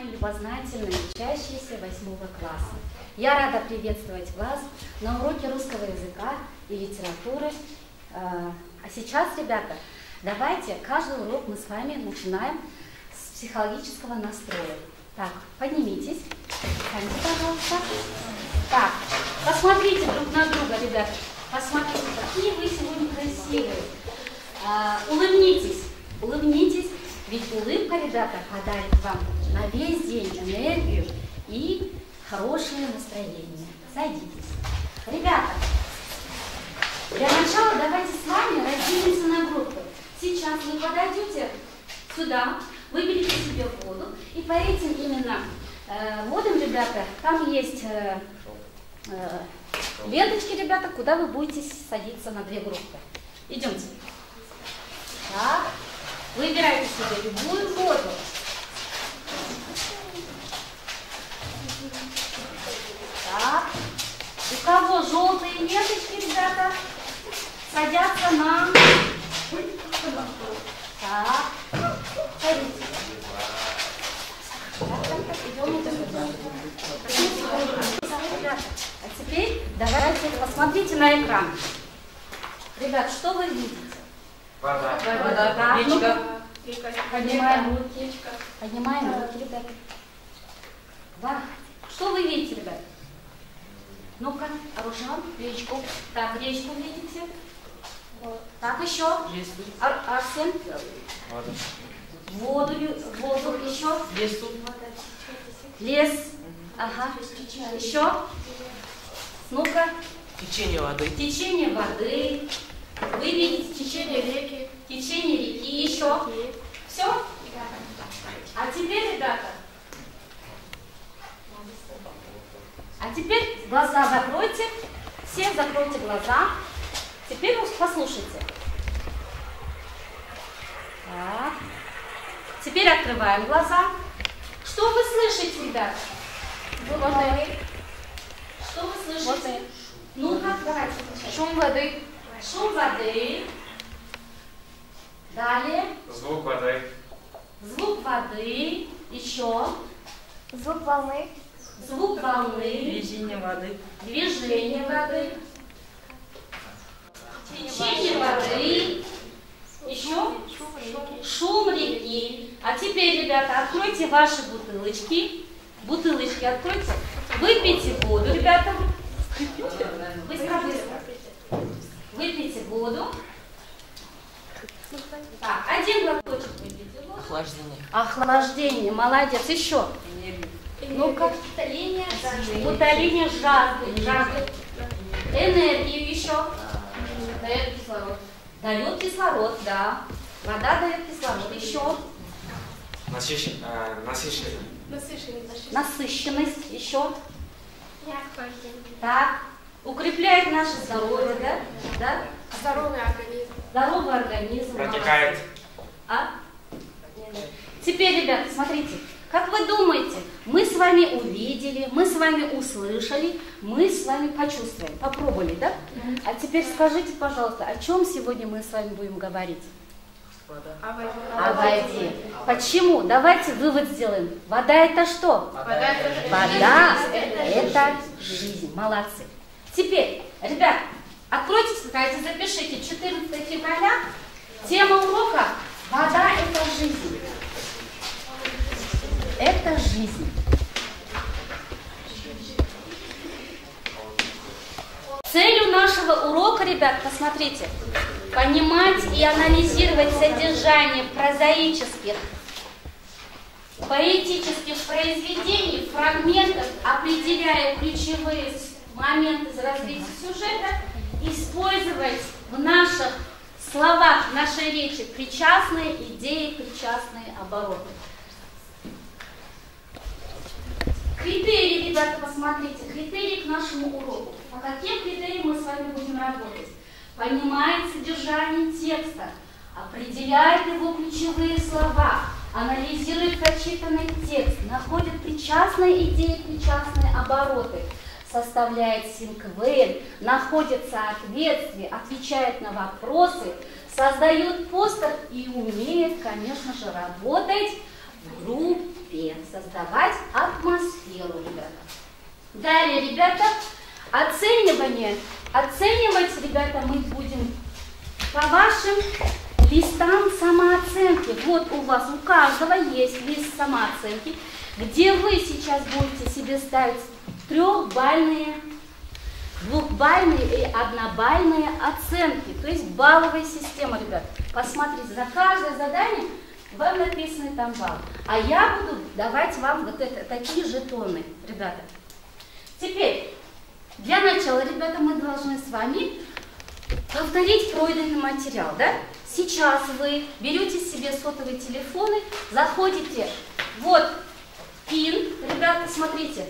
мои любознательные учащиеся восьмого класса. Я рада приветствовать вас на уроке русского языка и литературы. А сейчас, ребята, давайте каждый урок мы с вами начинаем с психологического настроя. Так, поднимитесь, встаньте, пожалуйста. Так, посмотрите друг на друга, ребята. Посмотрите, какие вы сегодня красивые. А, улыбнитесь, улыбнитесь, ведь улыбка, ребята, подарит вам на весь день энергию и хорошее настроение. Садитесь. Ребята, для начала давайте с вами разделимся на группы. Сейчас вы подойдете сюда, выберите себе воду, и по этим именно э, водам, ребята, там есть э, э, ленточки, ребята, куда вы будете садиться на две группы. Идемте. Так, выбирайте себе любую воду. Так, у кого желтые ленточки, ребята, садятся на... Так, садитесь. А теперь давайте посмотрите на экран. Ребят, что вы видите? Вода. Вода. Речка. ну-ка, Поднимаем руки. Поднимаем руки, ребята. Да. Что вы видите, ребят? Ну-ка, Аружан, речку. Так, речку видите? Так, еще. Лесу. Ар- Арсен, воду, ю- воздух, еще. Лесу. Лес. Ага. Еще. Ну-ка, Течение воды. течение воды. Вы видите течение реки. Течение реки. Еще. Все? А теперь, ребята, а теперь глаза закройте. Все закройте глаза. Теперь послушайте. Так. Теперь открываем глаза. Что вы слышите, ребята? Что вы слышите? Ну-ка, давайте. Шум воды, Шум воды. Далее. Звук воды. Звук воды. Еще. звук волны, Звук волны. Движение воды. Движение воды. Течение воды. Еще. Шум реки. А теперь, ребята, откройте ваши бутылочки. Бутылочки откройте. Выпейте воду, ребята. Быстро, быстро. Выпейте воду. Так, один глоточек. Охлаждение. Охлаждение, молодец. Еще. Ну-ка. утоление Утоление жажды. жажды. Энергию еще. Дает кислород. Дает кислород, да. Вода дает кислород. Еще. Насыщен, э, насыщенный. Насыщенность. Еще. мягкое, Так. Укрепляет наше здоровье, да? Да? здоровый организм, Здоровый организм. Протекает. А? Теперь, ребята, смотрите, как вы думаете, мы с вами увидели, мы с вами услышали, мы с вами почувствовали, попробовали, да? А теперь скажите, пожалуйста, о чем сегодня мы с вами будем говорить? Вода. О воде. Почему? Давайте вывод сделаем. Вода это что? вода это Вода это жизнь. Молодцы. Теперь, ребят, откройте тетради, запишите 14 февраля. Тема урока «Вода – это жизнь». Это жизнь. Целью нашего урока, ребят, посмотрите, понимать и анализировать содержание прозаических, поэтических произведений, фрагментов, определяя ключевые моменты из развития сюжета, использовать в наших словах, в нашей речи причастные идеи, причастные обороты. Критерии, ребята, посмотрите, критерии к нашему уроку. По каким критериям мы с вами будем работать? Понимает содержание текста, определяет его ключевые слова, анализирует прочитанный текст, находит причастные идеи, причастные обороты, составляет синквель, находит соответствие, отвечает на вопросы, создает постер и умеет, конечно же, работать в группе создавать атмосферу, ребята. Далее, ребята, оценивание. Оценивать, ребята, мы будем по вашим листам самооценки. Вот у вас, у каждого есть лист самооценки, где вы сейчас будете себе ставить трехбальные, двухбальные и однобальные оценки. То есть балловая система, ребят. Посмотрите, за каждое задание вам написаны там баллы. А я буду давать вам вот это, такие жетоны, ребята. Теперь, для начала, ребята, мы должны с вами повторить пройденный материал, да? Сейчас вы берете себе сотовые телефоны, заходите, вот пин, ребята, смотрите,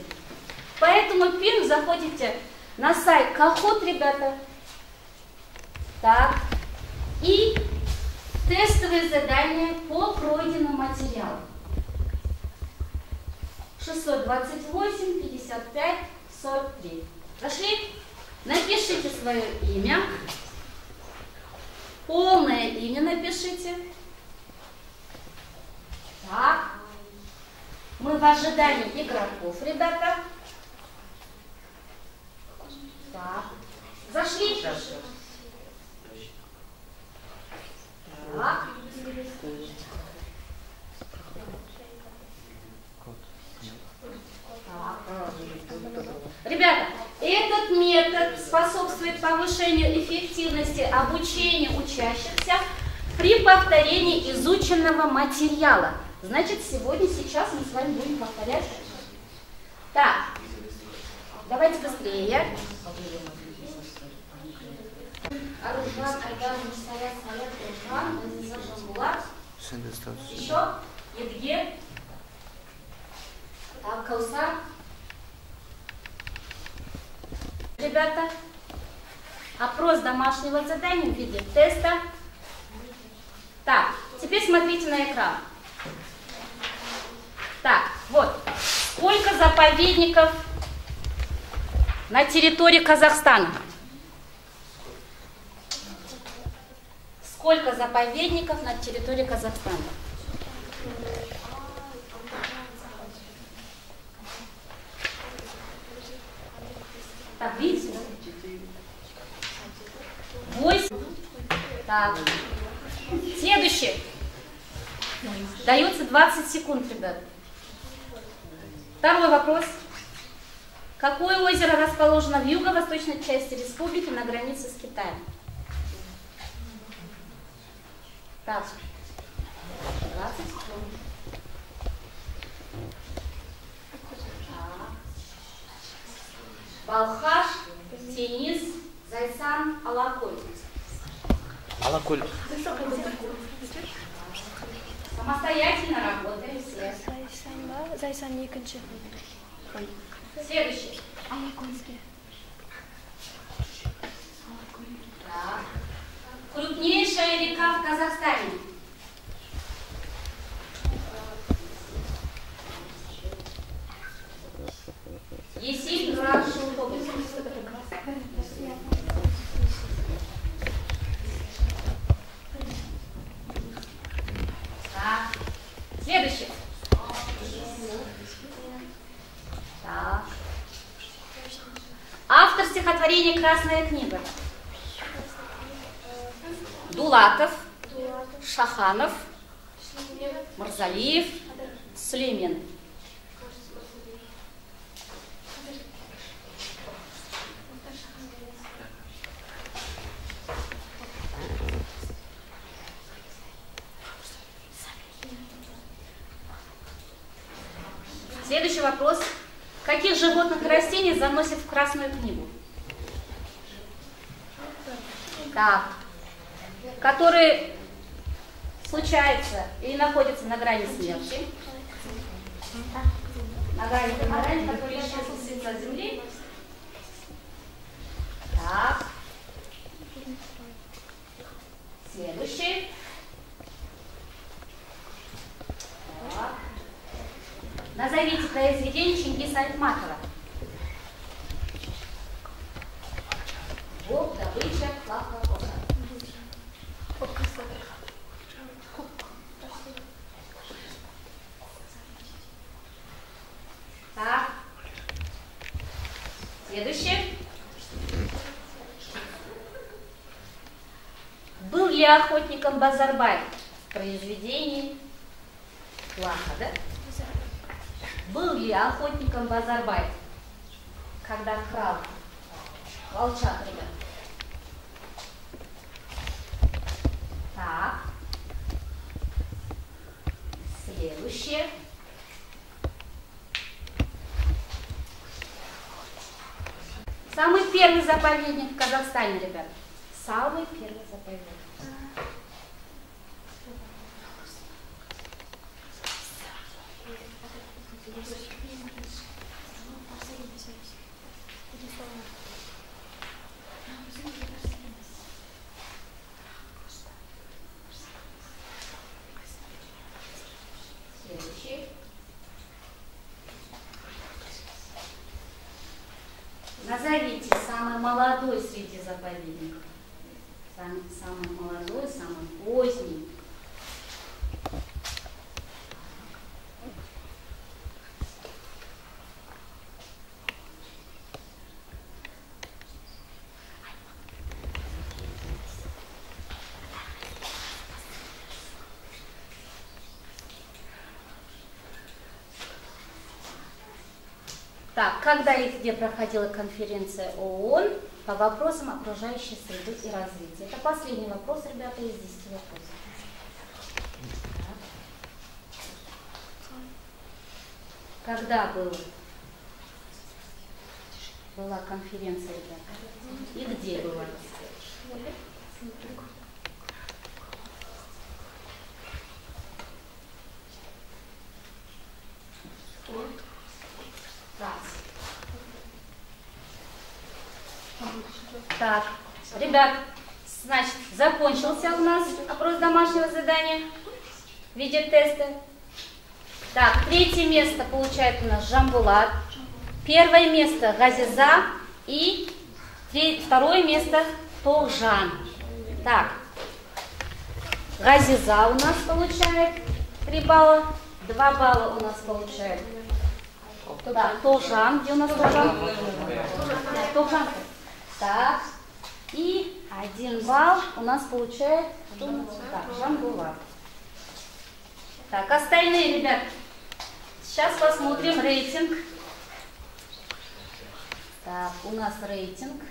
по этому пину заходите на сайт Кахот, ребята, так, и тестовые задания по пройденному материалу. 628, 55, 43. Пошли? Напишите свое имя. Полное имя напишите. Так. Мы в ожидании игроков, ребята. Так. Зашли? Так. Ребята, этот метод способствует повышению эффективности обучения учащихся при повторении изученного материала. Значит, сегодня, сейчас мы с вами будем повторять. Так, давайте быстрее. Аружан, Салят, Рушан, Жамбулат. Еще? Едге. Так, Каусар. Ребята, опрос домашнего задания в виде теста. Так, теперь смотрите на экран. Так, вот. Сколько заповедников на территории Казахстана? Сколько заповедников на территории Казахстана? Так, видите? Восемь. Так. Следующий. Дается 20 секунд, ребят. Второй вопрос. Какое озеро расположено в юго-восточной части республики на границе с Китаем? Так. 20 секунд. Балхаш, Тенис, Зайсан, Алаколь. Алакуль. Самостоятельно работаем все. Зайсан зайсан екінші Следующий. Так. Крупнейшая река в Казахстане. Есиль, Нуран, Шелковый. Так. Следующий. Так. Автор стихотворения «Красная книга». Дулатов, Шаханов, Марзалиев, Сулеймен. Следующий вопрос. Каких животных и растений заносят в Красную книгу? Так. Которые случаются или находятся на грани смерти. На грани вымирания, которые лишился от земли. Так. Следующий. Назовите произведение Чингиса Айтматова. Бог, добыча, плохо, Так. Следующее. Был ли охотником Базарбай в произведении Плаха, да? Был ли охотником Базарбай, когда крал волчат, ребят? Так. Следующее. Самый первый заповедник в Казахстане, ребят. Самый первый заповедник. Назовите самый молодой среди заповедников. Сам- самый молодой, самый поздний. Так, когда и где проходила конференция ООН по вопросам окружающей среды и развития? Это последний вопрос, ребята, из 10 вопросов. Когда был, была конференция, ребята? И где была? Раз. Так, ребят, значит, закончился у нас опрос домашнего задания в виде теста. Так, третье место получает у нас Жамбулат. Первое место Газиза и тре- второе место Толжан. Так, Газиза у нас получает 3 балла, 2 балла у нас получает. Так, Толжан, где у нас Толжан? Толжан. Так, и один балл у нас получает Жамбулат. Так, остальные, ребят, сейчас посмотрим рейтинг. Так, у нас рейтинг.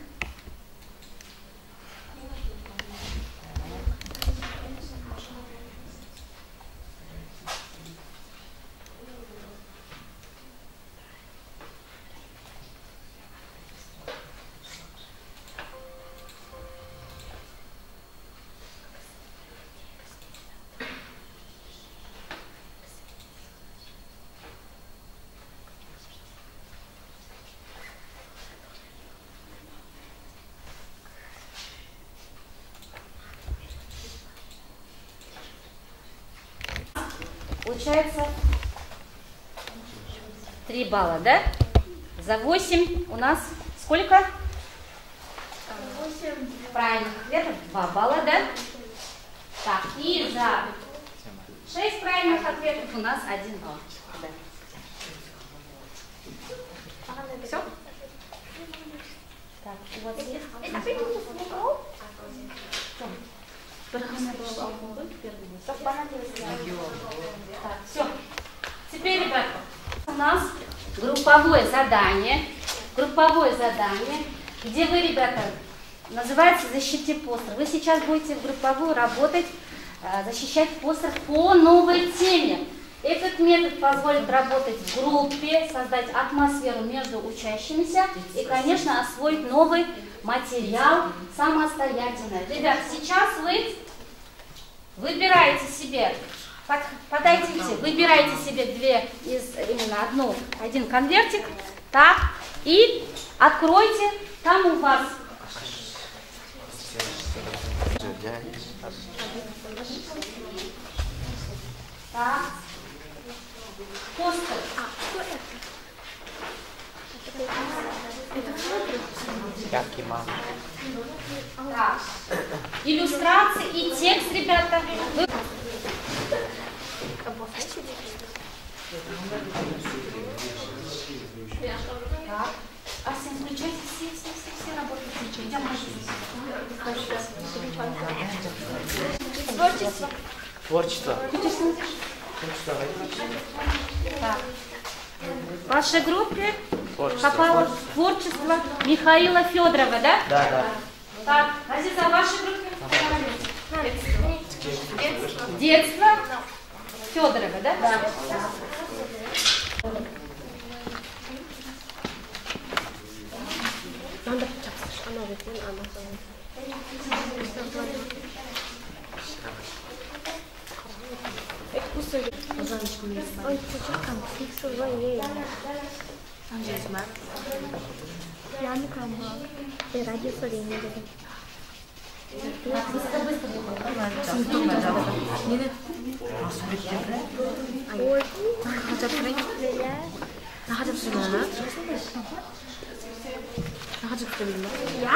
Получается 3 балла, да? За 8 у нас сколько? 8 правильных ответов 2 балла, да? Так, и за 6 правильных ответов у нас 1 балл. Да. Все? Так, у вас есть? Так, все. Теперь, ребята, у нас групповое задание. Групповое задание, где вы, ребята, называется «Защити постер». Вы сейчас будете в групповую работать, э, защищать постер по новой теме. Этот метод позволит работать в группе, создать атмосферу между учащимися и, конечно, освоить новый материал самостоятельно. Ребят, сейчас вы выбираете себе, под- подойдите, выбирайте себе две из, именно одну, один конвертик, так, и откройте, там у вас так, постер. Яркий мам. Так. Иллюстрации и текст, ребята. Вы- Так. Включайте Творчество. Творчество. Так. В вашей группе Творчество. попало творчество Михаила Федорова, да? Да, да. Так, Азиза, в вашей группе? Детство Федорова, да? Да. Mısır. Ozan içkini yesen. Ay çocuk kanka. Hiç ozan ye ya. Sence içmem. Yani kanka. Beraber sorayım dedim. حاجة في الجنة حاجة في الجنة يا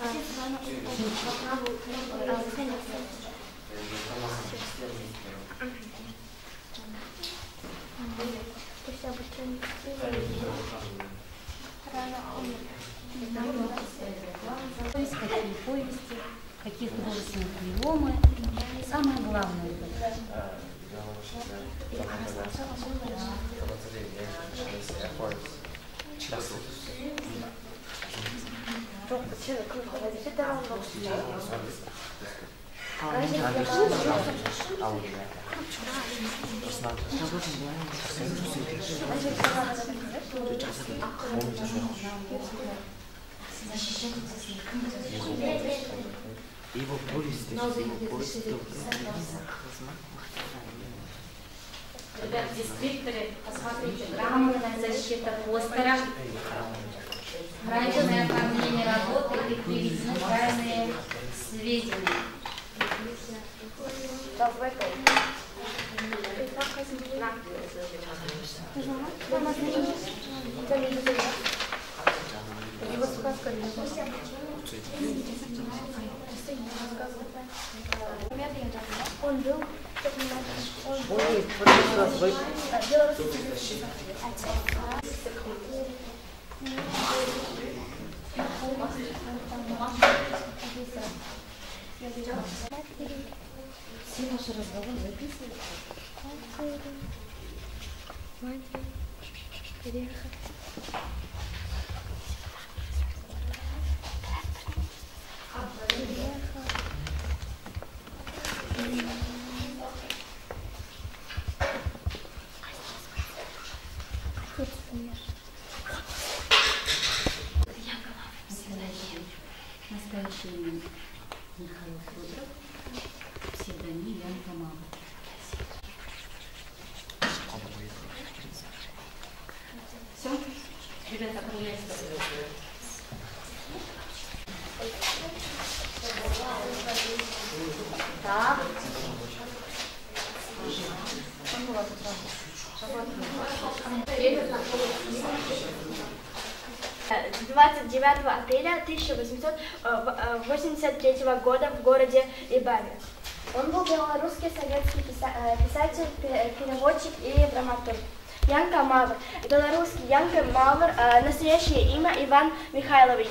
Какие повести, какие художественные приемы. Самое главное. И в бурите, и в бурите, Ребят, действительно, посмотрите, грамотная защита кластера. Правильное оформление работы и приведены правильные сведения. Он был, он был Ой, творчество свой. белорусский Все ваши разговоры записываются. Настоящее имя Михаил Федоров, псевдоним Ян Камал. Все? Ребята, округляйте. Так. 29 апреля 1883 года в городе Ибаве. Он был белорусский советский э, писатель, пе- переводчик и драматург. Янка Мавр. Белорусский Янка Мавр. э, Настоящее имя Иван Михайлович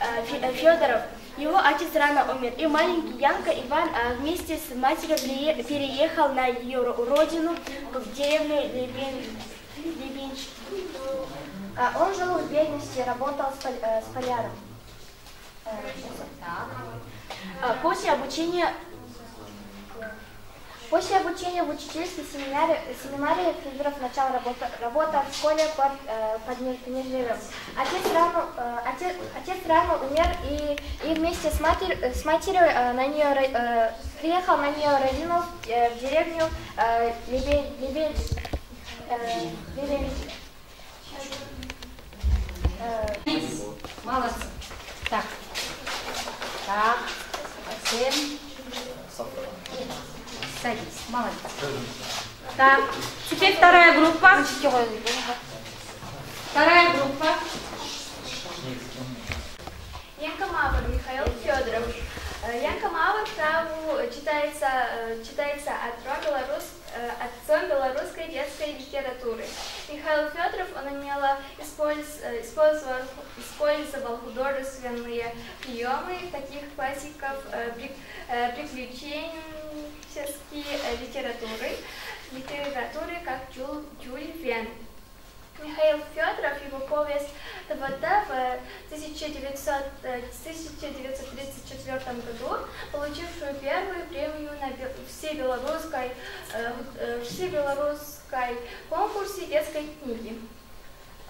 э, Фе- э, Федоров. Его отец рано умер, и маленький Янка Иван э, вместе с матерью переехал на ее ро- родину, в деревню Лебен- Лебенч. А Он жил в бедности, работал с, пол- э, с поляром. Э, а, После обучения После обучения в учительской семинаре, семинаре Федоров начал работа, работа в школе под, э, под Ниж- Нижневым. Отец рано, э, отец, отец рано умер и, и вместе с, матер, э, с матерью э, на нее, э, приехал на нее родину э, в деревню э, Лебе- Лебе- э, Лебе- Молодцы. Так. Так. Максим. Садись. Молодец. Так. Теперь вторая группа. Вторая группа. Янка Мавр, Михаил Федоров. Э, Янка Мавр праву читается, э, читается отцом, белорус, э, отцом белорусской детской литературы. Михаил Федоров, он умело использ- э, использовал, использовал художественные приемы таких классиков э, при- э, приключенческой э, литературы, литературы, как Жюль Верн. Михаил Федоров, его повесть ТВТ в 1900, э, 1934 году, получившую первую премию на бе- всебелорусской, э, э, всебелорусской конкурсе детской книги.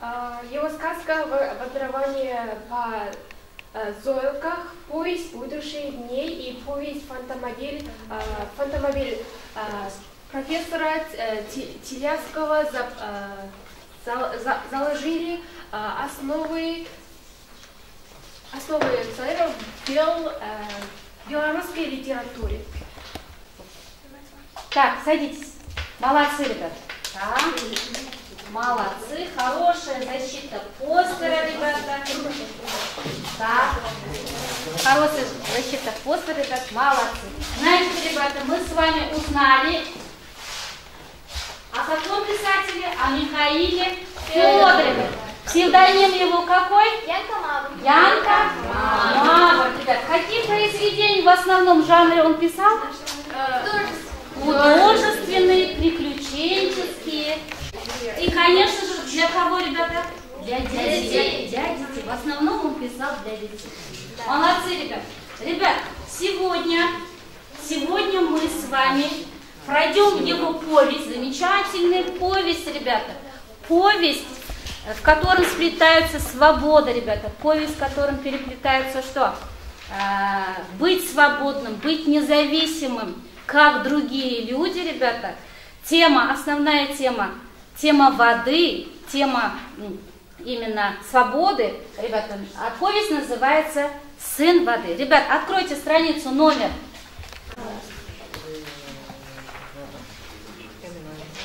А, Его сказка в образовании по э, Зойлках, повесть будущих дней и повесть фантомобиль, фантомобиль профессора Те- Телявского за- заложили э, основы основы целого бел, э, белорусской литературе. Так, садитесь. Молодцы, ребята. Так. Молодцы. Хорошая защита постера, ребята. Так. Хорошая защита постера, ребят. Молодцы. Знаете, ребята, мы с вами узнали о каком писателе? О Михаиле Федорове. Псевдоним его какой? Янка Мавр. Янка Мавр. Ребят, какие произведения в основном жанре он писал? Художественные, приключенческие. И, конечно же, для кого, ребята? Для детей. Для детей. В основном он писал для детей. Молодцы, ребят. Ребят, сегодня, сегодня мы с вами пройдем его повесть. Замечательная повесть, ребята. Повесть, э, в котором сплетаются свобода, ребята. Повесть, в котором переплетаются что? А, быть свободным, быть независимым, как другие люди, ребята. Тема, основная тема, тема воды, тема именно свободы, ребята. А повесть называется «Сын воды». Ребят, откройте страницу номер.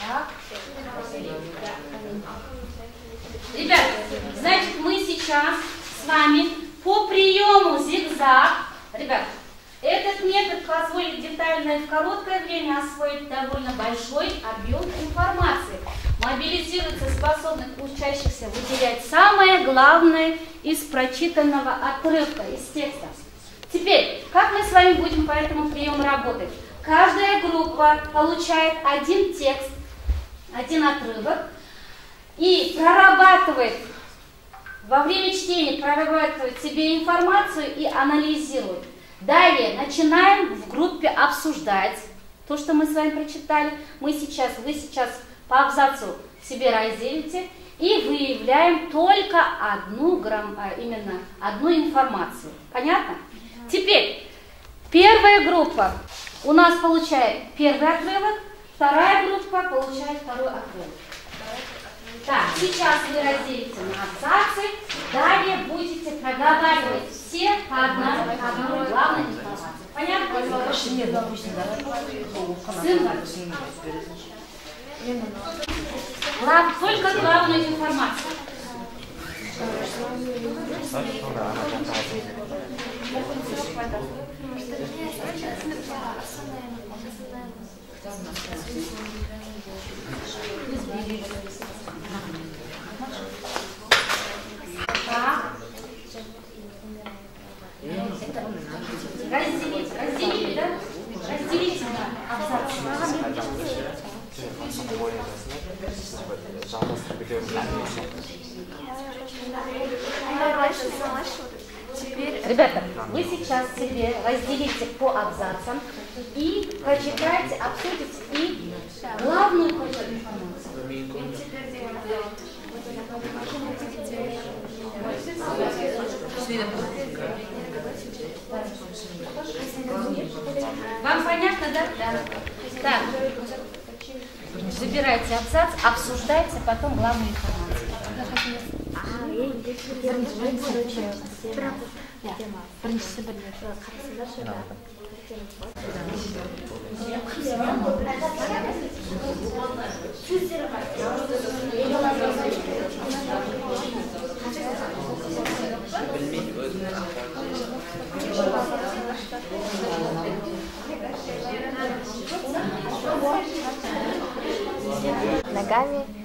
Так. Ребят, значит, мы сейчас с вами по приему зигзаг, ребят, этот метод позволит детально и в короткое время освоить довольно большой объем информации. Мобилизируется способность учащихся выделять самое главное из прочитанного отрывка, из текста. Теперь, как мы с вами будем по этому приему работать? Каждая группа получает один текст, один отрывок и прорабатывает во время чтения прорабатывает себе информацию и анализирует. Далее начинаем в группе обсуждать то, что мы с вами прочитали. Мы сейчас, вы сейчас по абзацу себе разделите и выявляем только одну грамм, а, именно одну информацию. Понятно? Теперь первая группа у нас получает первый отрывок, вторая группа получает второй отрывок. Так, сейчас вы разделите на абзацы, далее будете проговаривать все по одной, по одной главной информации. Понятно? Сын ваш. Глав- только главную информацию. Так. Разделите, разделите, да? Абзацы. Ребята, вы сейчас себе разделите по абзацам и прочитайте, обсудите и главную хоть информацию. Вам понятно, да? Да. Так. Забирайте абзац, обсуждайте потом главную информацию. Ногами э, ногами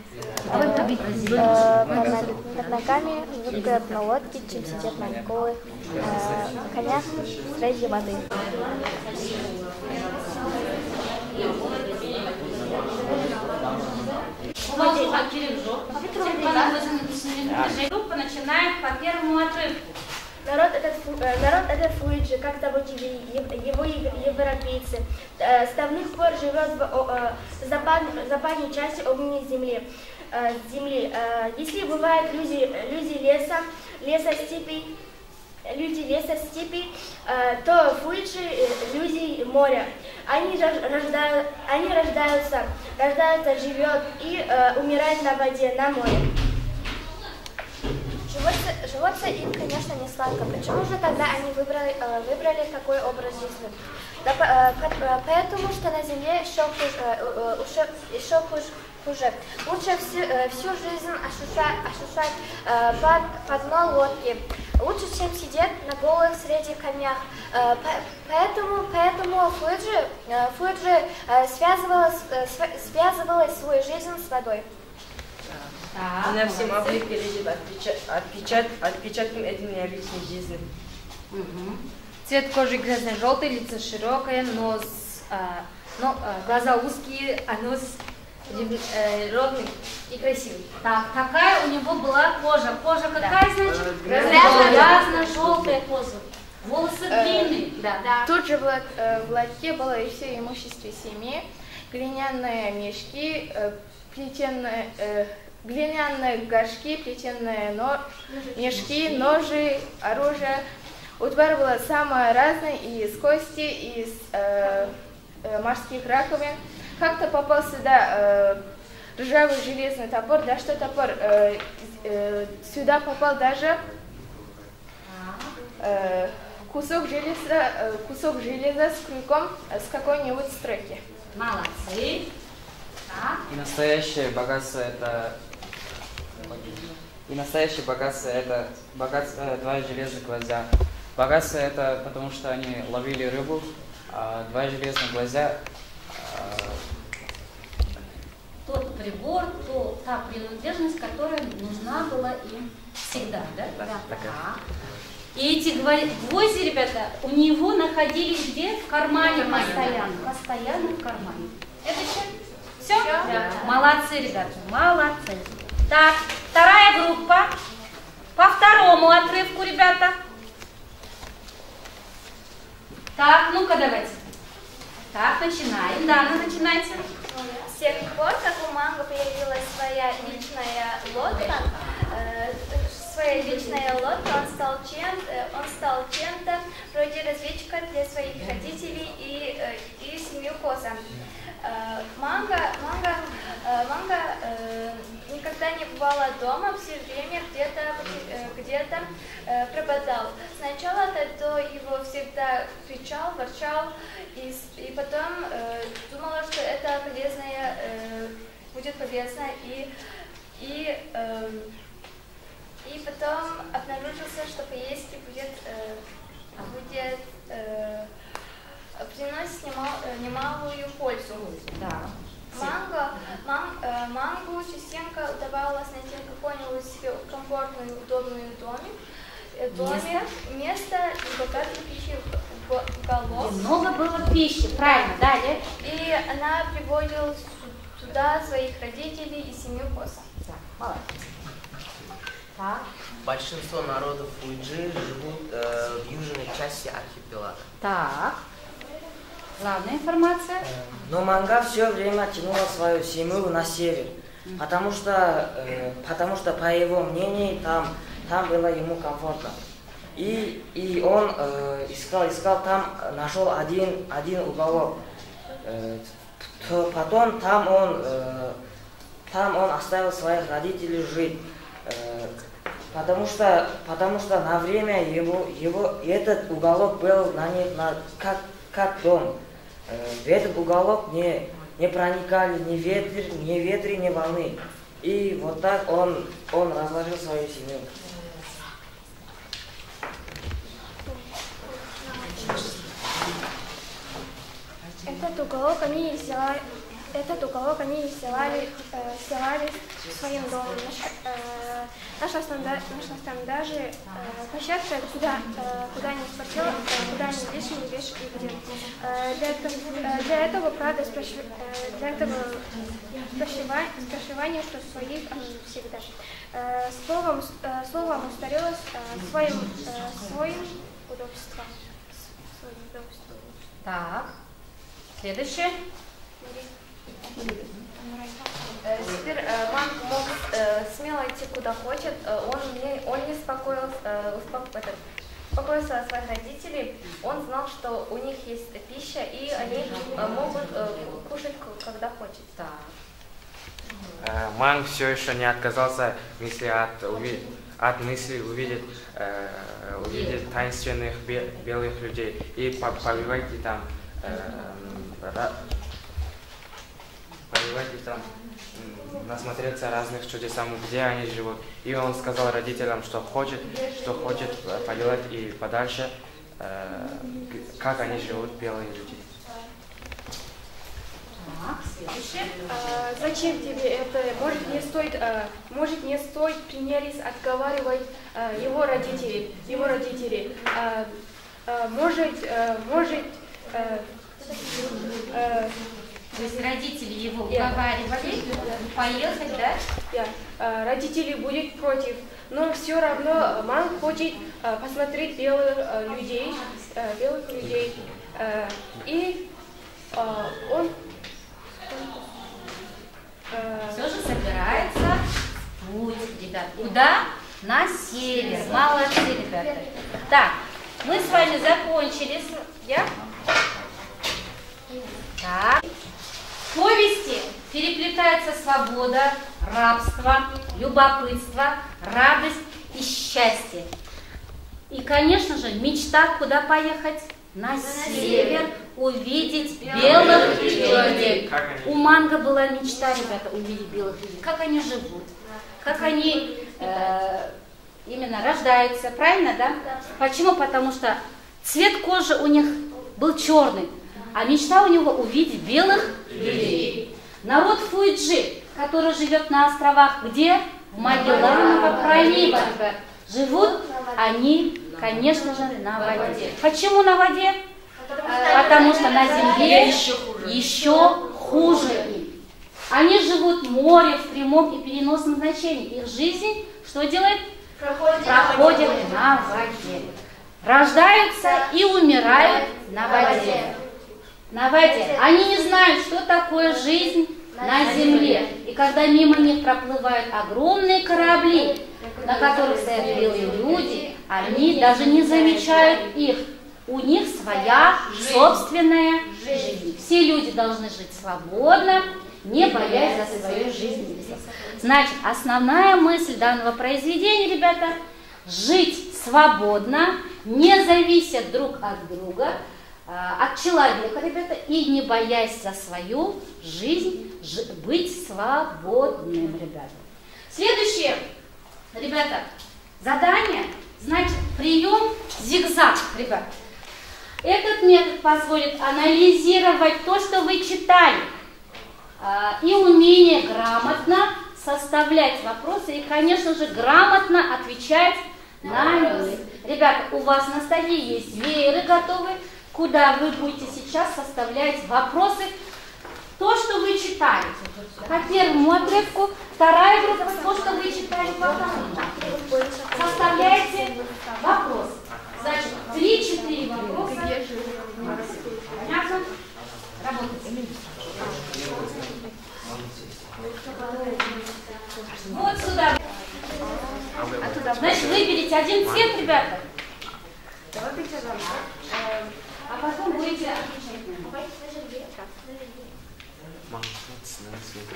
выиграют на лодке, чем сидят голых э, конях среди воды. Группа начинает по первому отрывку. Народ этот, э, народ этот Фуиджи, как зовут его, его ев- европейцы, э, с давних пор живет в э, запад- западной части огненной земли. земли. Если бывают люди, люди леса, леса степи, люди леса степи, то Фуиджи люди моря. Они, рож- рождают, они рождаются, рождаются, живет и умирает на воде, на море. Живется, живется им, конечно, не сладко. Почему же тогда они выбрали, э, выбрали такой образ жизни? Да, э, э, поэтому что на земле еще хуже, еще хуже, хуже. Лучше всю, всю жизнь ощущать, ощущать под, под дно лодки. Лучше, чем сидеть на голых среди камнях. По- поэтому, поэтому Фуджи, Фуджи связывала, связывала свою жизнь с водой. Так, всем молодцы. облик лежит отпечат, отпечат, отпечатком этой необычной жизни. Мгм. Цвет кожи грязно-желтый, лицо широкое, нос, а, но, а, глаза узкие, а нос э, ровный и красивый. Так, какая у него была кожа? Кожа какая, значит? Грязно-желтая. Грязно-желтая кожа. Волосы длинные. Да, да. Тут же в, лот- э, в лотке было и все имущество семьи, глиняные мешки, э, плетеные, э, глиняные горшки, плетеные но- мешки, ножи, оружие. Утварь была самая разная и из кости, и из э, э, морских раковин. Как-то попал сюда э, ржавый железный топор, да что топор, э, э, сюда попал даже э, кусок железа, э, кусок железа с крюком э, с какой-нибудь стройки. Молодцы. Так. И настоящее богатство это... И настоящее богатство это богатство, э, два железных глаза. Богатство это потому, что они ловили рыбу, а два железных глаза а, Тот прибор, то, та принадлежность, которая нужна была им всегда, да? Да, такая. Так. И эти гвозди, ребята, у него находились где? В кармане постоянно. Постоянно в кармане. Это все? Все? Да. Молодцы, ребята, молодцы. Так, вторая группа. По второму отрывку, ребята. Так, ну-ка давайте. Так, начинаем. Да, ну начинайте. С тех пор, как у Манго появилась своя личная лодка, э, своя личная лодка, он стал чем, э, он стал чем-то вроде разведчика для своих родителей и, э, и семью Коса э, Манго э, никогда не бывала дома, все время где-то э, где-то э, пропадал. Сначала то его всегда кричал, ворчал, и, и потом э, думала, что это полезное, э, будет полезно, и, и, эм, и потом обнаружился, что поездки будет, э, будет э, приносит немал- э, немалую пользу. Да. Манго, ман, э, мангу частенько удавалось найти какой-нибудь себе комфортный, удобный домик, э, домик, место и богатый пищеголов. Много было пищи, правильно, далее. И она приводила туда своих родителей и семью Коса. Так, молодец. Так, Большинство народов Фуджи живут э, в южной части архипелага. так. Главная информация. Но манга все время тянула свою семью на север, потому что, э, потому что по его мнению там, там было ему комфортно. И, и он э, искал, искал там, э, нашел один, один уголок. Э, потом там он, э, там он оставил своих родителей жить. Э, потому что, потому что на время его, его этот уголок был на, не, на как, как дом. Э, в этот уголок не, не проникали ни ветер, ни ветры, ни волны. И вот так он, он разложил свою семью. Этот уголок они взяли, этот уголок они взяли, э, взяли своим домом. Э, наша, станда, наша стандажи э, площадка, куда, э, куда не хотел, э, куда не лишь не вешать и где. Э, для, этого, э, для этого, правда, спрашив- э, для этого спрашивания, спрашивания, что своих э, всегда. Э, словом, э, словом устарелось э, своим, э, своим удобством. Своим удобством. Так. Следующее. Теперь э, Манг мог э, смело идти куда хочет. Э, Он не, он не успокоился, успокоился от своих родителей. Он знал, что у них есть пища, и они могут кушать, когда. Так. Э, Манг все еще не отказался мысли от, уви- от мысли увидеть, увидеть таинственных бе- белых людей и по- побивать их там, э, побивать их там, насмотреться разных чудесам, где они живут. И он сказал родителям, что хочет, что хочет э, поделать и подальше, э, как они живут, белые люди. Следующее. А, зачем тебе это? Может не стоит, а, может не стоит принялись отговаривать а, его родителей, его родителей. А, а, может, а, может, а, а, То есть родители его уговаривали поехать, да? я, а, родители будут против, но все равно мама хочет а, посмотреть белых а, людей, белых людей, и он Все же собирается в путь, ребят. Куда? На север. Молодцы, ребята. Так, мы с вами закончили. Я? Так. В повести переплетается свобода, рабство, любопытство, радость и счастье. И, конечно же, мечта куда поехать? На север, увидеть белых людей. У Манго была мечта, ребята, увидеть белых людей. Как они живут, как они э, именно рождаются, правильно, да? Почему? Потому что цвет кожи у них был черный, а мечта у него увидеть белых людей. Народ Фуиджи, который живет на островах, где? В Магеллановом проливе. Живут они, конечно же, на воде. Почему на воде? Потому что на земле еще хуже им. Они живут в море в прямом и переносном значении. Их жизнь что делает? Проходит на воде. Рождаются и умирают на воде. На воде. Они не знают, что такое жизнь на земле. И когда мимо них проплывают огромные корабли, на которых стоят белые люди, они даже не замечают их. У них своя собственная жизнь. Все люди должны жить свободно, не боясь за свою жизнь. Значит, основная мысль данного произведения, ребята, жить свободно, не завися друг от друга, от человека, ребята, и не боясь за свою жизнь, жи- быть свободным, ребята. Следующее, ребята, задание, значит, прием зигзаг, ребят. Этот метод позволит анализировать то, что вы читали, а, и умение грамотно составлять вопросы и, конечно же, грамотно отвечать на них. Ребята, у вас на столе есть вееры готовы, куда вы будете сейчас составлять вопросы, то, что вы читали. По первому отрывку, вторая группа, то, что вы читали по второму. Составляете вопрос. Значит, три-четыре вопроса. Понятно? Работайте. Вот сюда. Значит, выберите один цвет, ребята. Э, А потом будете отвечать. Молодец, молодец.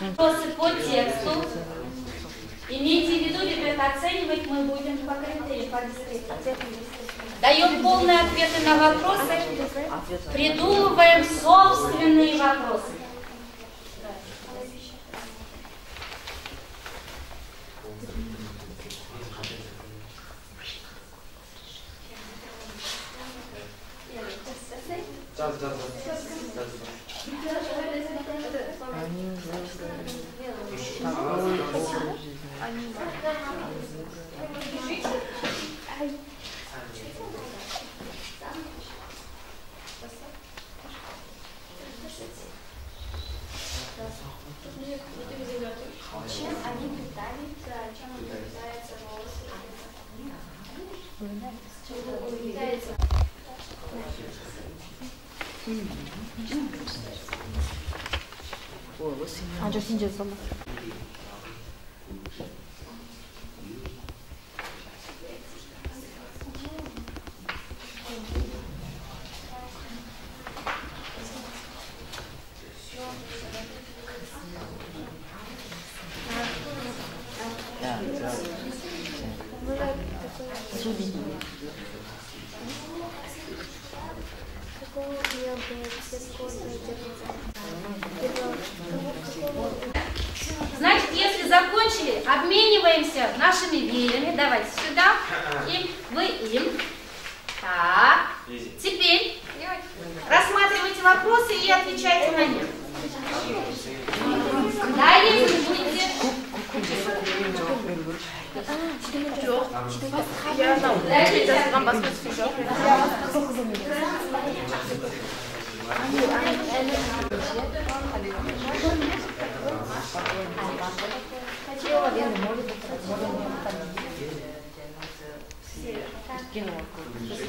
Вопросы по тексту. Имейте в виду, ребята, оценивать мы будем по критериям, по дискретам. Даем полные ответы на вопросы, придумываем собственные вопросы.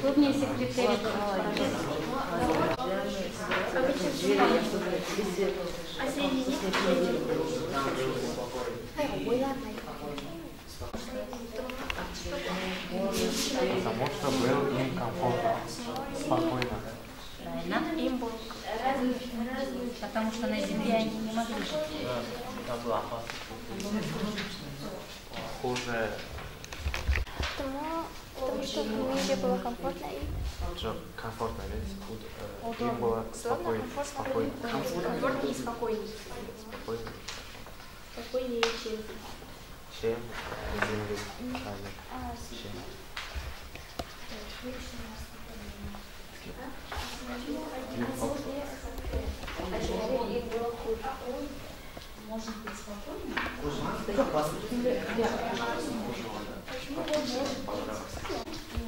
Клубнее секретарь. Потому что был им комфортно, спокойно. Правильно. Им было. Потому что на земле они не могли жить. Хуже, Потому, потому что в мире было комфортно и что комфортно, ведь худ- э, им было спокойно, спокойно, комфортнее и спокойнее. спокойно, Спокойнее, чем на земле. Правильно. Чем.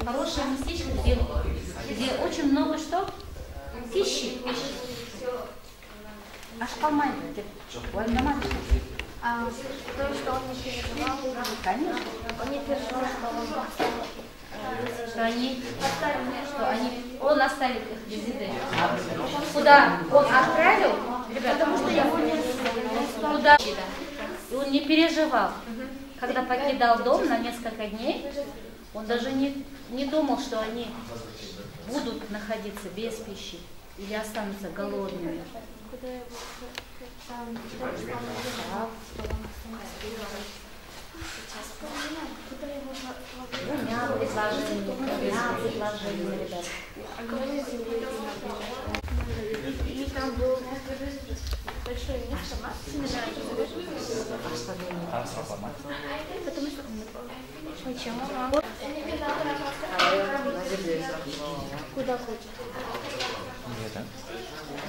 Хорошее местечко, где, где очень много что? Пищи. Аж полмайна. А, то, что он не переживал, Конечно. он не переживал, что он остался. Что они, что они, он оставит их без еды. Куда он отправил, ребята, потому что его не куда и он не переживал. Когда покидал дом на несколько дней, он даже не, не думал, что они будут находиться без пищи или останутся голодными. Вспоминаю, куда его положили.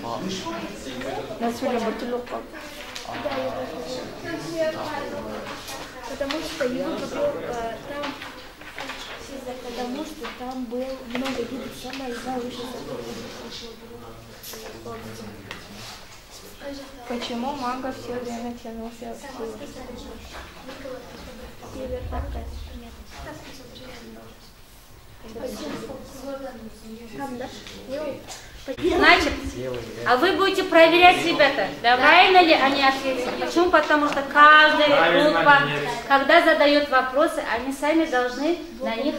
Был большое место, потому что я хотел э, там, потому что там было много видов знал лучше Почему манго все время тянулся в север? Север, Там, да? Значит. А вы будете проверять, ребята, правильно ли они ответили. Почему? Потому что каждая группа, когда задает вопросы, они сами должны на них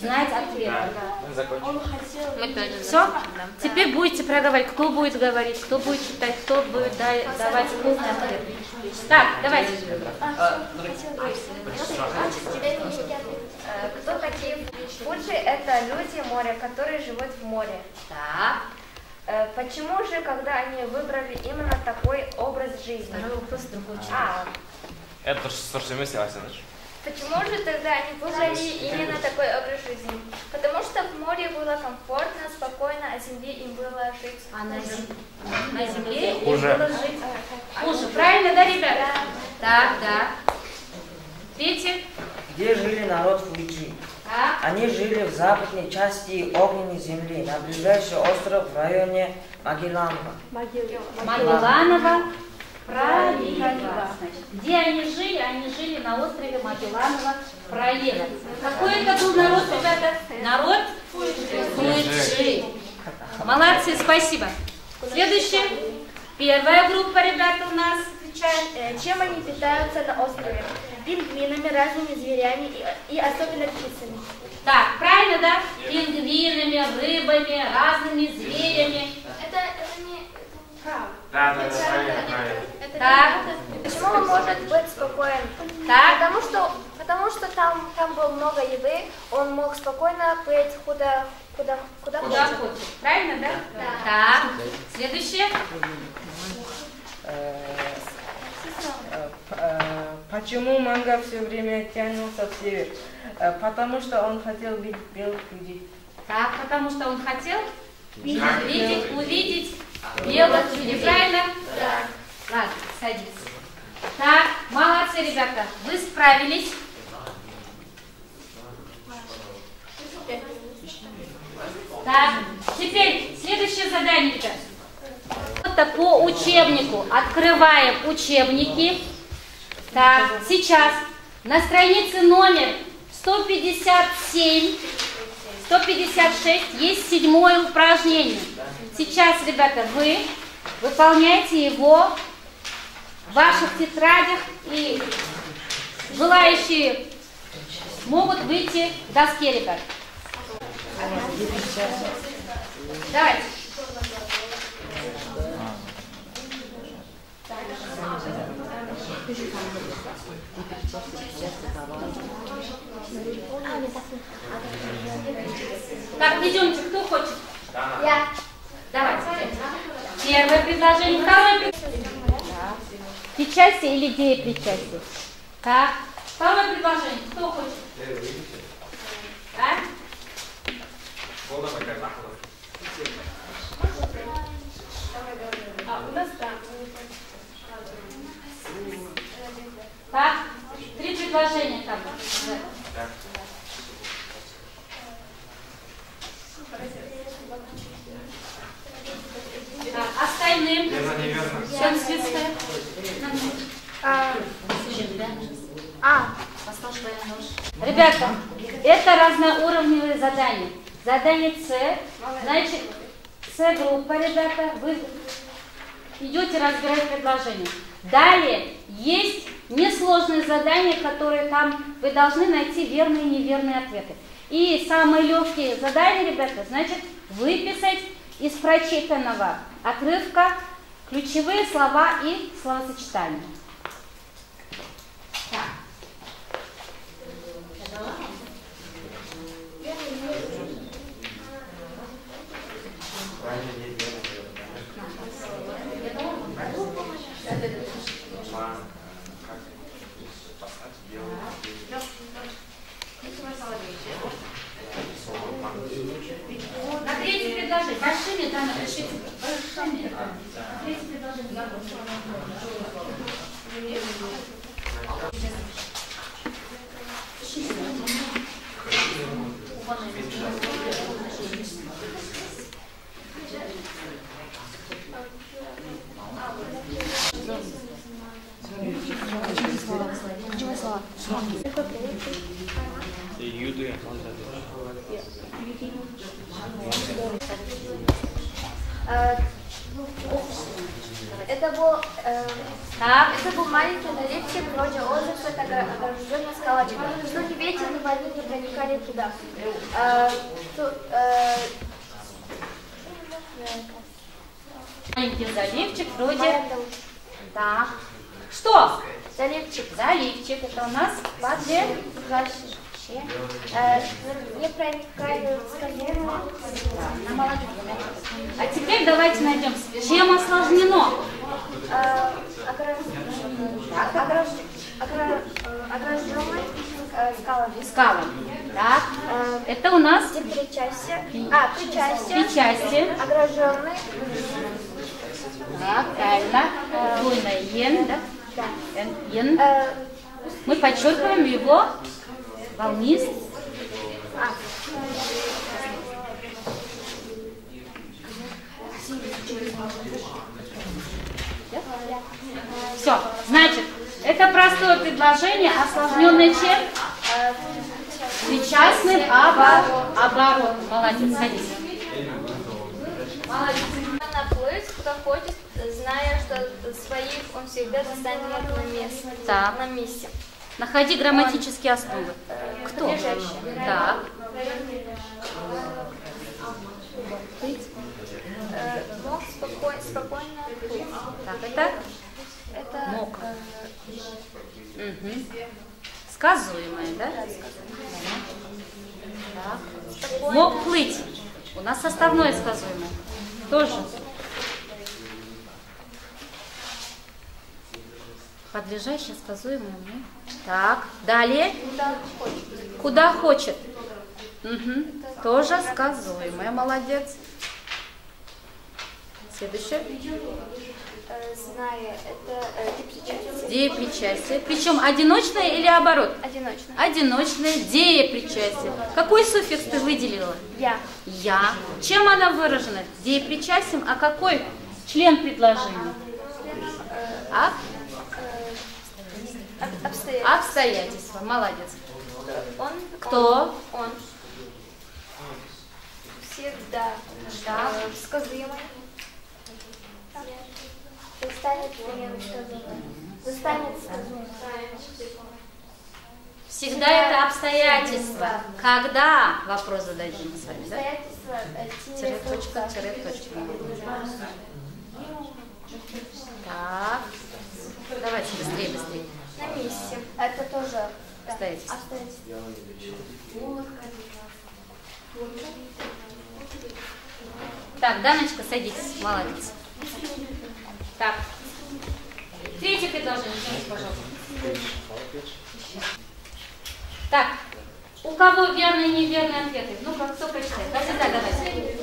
знать ответ. Закончим. Все? Теперь будете проговаривать, кто будет говорить, кто будет читать, кто будет да- давать полный ответ. Так, давайте. Э, Кто такие Фуджи? Это люди моря, которые живут в море. Так. Э, Почему же, когда они выбрали именно такой образ жизни? Второй вопрос другой человек. А, Это что мы согласен, почему же тогда они выбрали именно такой образ жизни? Потому что в море было комфортно, спокойно, а земле им было жить. А на, зем- на земле им Хуже. было жить хуже. Правильно, да, ребята? Так, да. Третий. Где жили народ Фуджи? Они жили в западной части огненной земли, на ближайший остров в районе Магелланова. Магелланова пролива. Где они жили? Они жили на острове Магелланова пролива. Какой это был народ, ребята? Народ Фуджи. Молодцы, спасибо. Следующая. Первая группа, ребята, у нас отвечает. Э, Чем они питаются на острове? Пингвинами, разными зверями и, и особенно птицами. Так, правильно, да? Пингвинами, рыбами, разными зверями. Это, это не правда. Да, да, да, правильно, правильно. Так, Почему он может быть спокоен? так. Потому что, потому что там, там было много еды, он мог спокойно быть куда, куда, куда, Куда хочет. хочет. Правильно, да? Так. Следующее. Э, Почему манга все время тянулся в север? Э, Потому что он хотел видеть белых людей. Так, потому что он хотел видеть, увидеть белых людей. Правильно? Да. Ладно, садись. Так, молодцы, ребята. Вы справились. Так, теперь следующее задание, ребят. Это по учебнику. Открываем учебники. Так, сейчас на странице номер 157, 156 есть седьмое упражнение. Сейчас, ребята, вы выполняете его в ваших тетрадях и желающие могут выйти к доске, ребят. Давайте. Так, идемте, кто хочет? Я. Давайте. Первое предложение, второе предложение. Причастие или идея причастия? Так. Второе предложение, кто хочет? Так? А, у нас там. Так? Три предложения там. Так, остальным. Верно, неверно. Соответственно. А. Ребята, это разноуровневые задания. Задание С, значит, С-группа, ребята, вы идете разбирать предложение. Далее есть несложные задания, которые там вы должны найти верные и неверные ответы. И самые легкие задания, ребята, значит, выписать из прочитанного отрывка ключевые слова и словосочетания. Это был, э, Так, это был маленький наливчик вроде озера с огражденной скалочкой. Струги ветер и воды не проникали туда. Э, тут, э, маленький заливчик вроде... маленький Так. Что? Заливчик. Заливчик. Это у нас возле... Э, не На молодец. А теперь давайте найдем, чем осложнено. э, огра- ограж- огра- э, огражденной э, скалами. Скала. Так, Э, это у нас причастие. А, причастие. причастие. Огражденный. Так, правильно. Двойное ен, да? Да. Ен. Э, Мы подчеркиваем его волнист. а, Все. Значит, это простое предложение, осложненное чем? Причастным обо- оборотом. Молодец, садись. наплыть, кто хочет, зная, что своих он всегда застанет на месте. Так. На месте. Находи грамматические основы. Кто? Так. Мог спокойно, спокойно. Так, это Это Мог. э, мгм. сказуемое, да? Так. Мог плыть. У нас составное сказуемое. Тоже. Подлежащее сказуемое. ну. Так. Далее. Куда хочет. Куда хочет. Мгм. Тоже сказуемое. Молодец. Следующее. Э, зная, это э. Деепричастие. Причем одиночное или оборот? Одиночно. Одиночное деепричастие. Какой суффикс ты выделила? Я. Я. Чем она выражена? Деепричастием, а какой член предложения? А? Об- Обстоятельства. Обстоятельства. Молодец. Он. Кто? Он. он. Всегда. Так. Э, сказуемый. Застанет сказуемое. Застанет сказуемое. Всегда это обстоятельства. Когда? Вопрос зададим с вами, да? Обстоятельства. э, тире, точка, тире, точка. Так. Давайте быстрее, быстрее. На месте. Это тоже. да, Обстоятельства. Обстоятельства. Так, Даночка, садитесь. Молодец. Так. Третье предложение, извините, пожалуйста. Так, у кого верные и неверные ответы? Ну-ка, кто прочитает? Газета, давайте.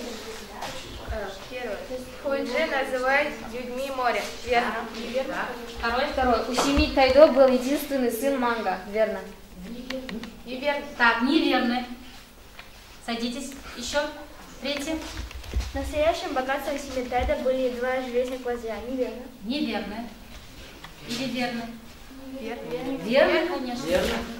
Первое. Хуйджи называют людьми моря. Верно. Так, второй. Второе. У семьи Тайдо был единственный сын Манга. Верно. Неверно. Так, неверные. Садитесь. Еще. Третье. Настоящим богатством семьи Тайда были два железных гвоздя. Неверно. Неверные. Или верные? Верно. Верные, конечно. А,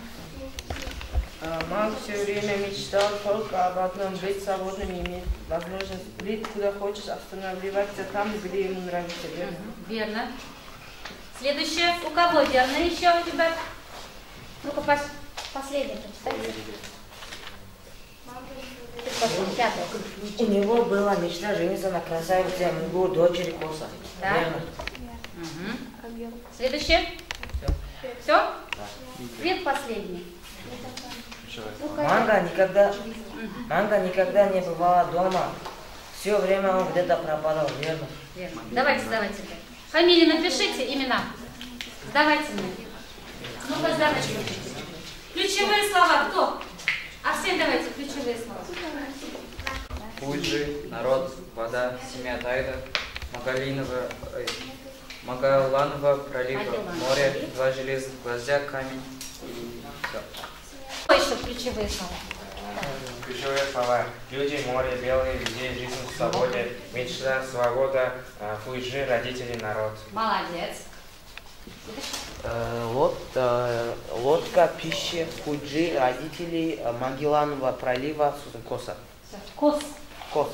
Маг все время мечтал только об одном – быть свободным, иметь возможность плыть куда хочешь, останавливаться там, где ему нравится. верно? Верно. Следующее. У кого верно еще, ребят? Ну-ка, пос- последнее прочитайте. У него была мечта жениться на красавице Мгу, дочери Коса. Так. Верно. Мгм. Следующее. Все? Предпоследний. Манга никогда, Манга никогда не бывала дома. Все время он где-то пропадал, верно? Верно. Давайте, давайте. Фамилии напишите, имена. Сдавайте мне. Ну-ка, сдавайте. Ключевые слова кто? Арсен, давайте, ключевые слова. Фуджи, народ, вода, семья Тайда, Магалинова, ой, Магаланова, пролив, Магеллан. море, два железных гвоздя, камень и все. Что еще ключевые слова? Ключевые слова. Люди, море, белые, людей, жизнь в свободе, мечта, свобода, э, фуйджи, родители, народ. Молодец. Э, лод- э, лодка, пища, Фуджи, родители, э, Магелланова пролива, Коса. Кос. Кос.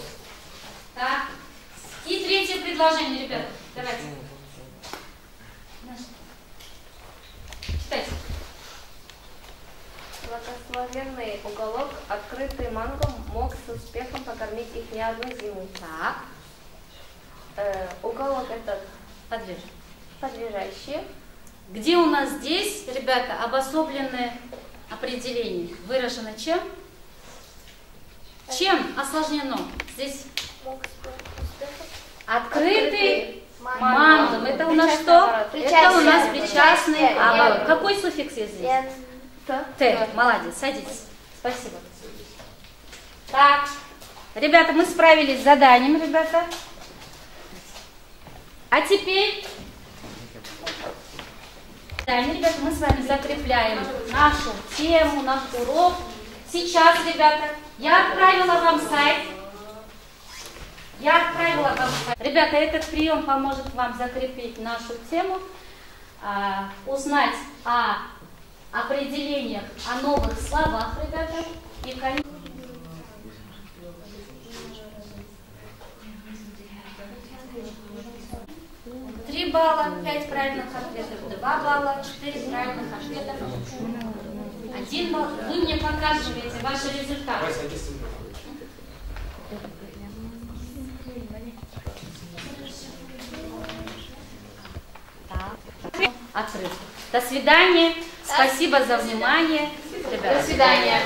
Так. предложение, ребята. Давайте. Благословенный уголок, открытый мангом, мог с успехом покормить их не одну зиму. Так, Э, уголок этот подвижи. подлежащий. Где у нас здесь, ребята, обособленное определение? Выражено чем? Чем осложнено? Здесь открытый Мангом. Это у нас что? Это у нас причастный оборот. Какой суффикс есть здесь? Т. Молодец, садитесь. Спасибо. Так, ребята, мы справились с заданием, ребята. А теперь, задание, ребята, мы с вами закрепляем нашу тему, наш урок. Сейчас, ребята, я отправила вам сайт. Я отправила вам сайт. Ребята, этот прием поможет вам закрепить нашу тему, а, узнать о определениях, о новых словах, ребята. И, конечно, Три балла, пять правильных ответов, два балла, четыре правильных ответа, один балл. Вы мне показываете ваши результаты. Отрыв. До свидания. Спасибо за внимание. До свидания.